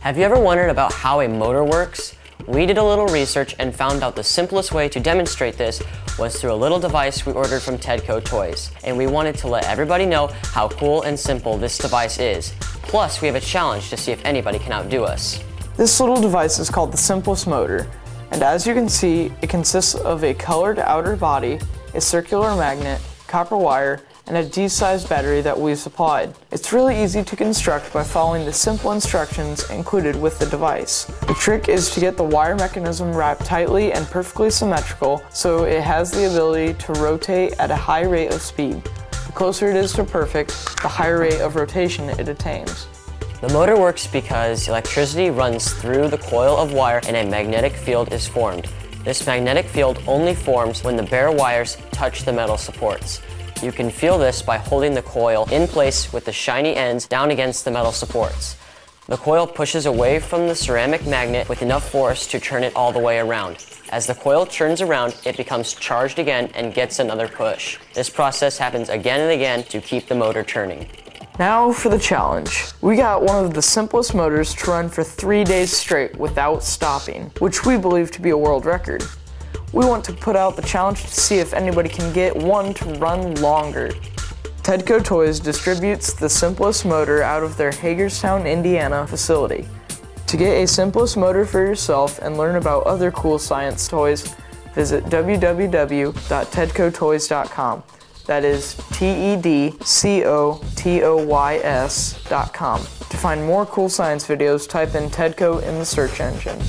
Have you ever wondered about how a motor works? We did a little research and found out the simplest way to demonstrate this was through a little device we ordered from Tedco Toys. And we wanted to let everybody know how cool and simple this device is. Plus, we have a challenge to see if anybody can outdo us. This little device is called the Simplest Motor, and as you can see, it consists of a colored outer body, a circular magnet, copper wire, and a D-sized battery that we supplied. It's really easy to construct by following the simple instructions included with the device. The trick is to get the wire mechanism wrapped tightly and perfectly symmetrical so it has the ability to rotate at a high rate of speed. The closer it is to perfect, the higher rate of rotation it attains. The motor works because electricity runs through the coil of wire and a magnetic field is formed. This magnetic field only forms when the bare wires touch the metal supports. You can feel this by holding the coil in place with the shiny ends down against the metal supports. The coil pushes away from the ceramic magnet with enough force to turn it all the way around. As the coil turns around, it becomes charged again and gets another push. This process happens again and again to keep the motor turning. Now for the challenge. We got one of the simplest motors to run for three days straight without stopping, which we believe to be a world record. We want to put out the challenge to see if anybody can get one to run longer. Tedco Toys distributes the simplest motor out of their Hagerstown, Indiana facility. To get a simplest motor for yourself and learn about other cool science toys, visit www.tedcotoys.com. That is T-E-D-C-O-T-O-Y-S dot com. To find more cool science videos, type in Tedco in the search engine.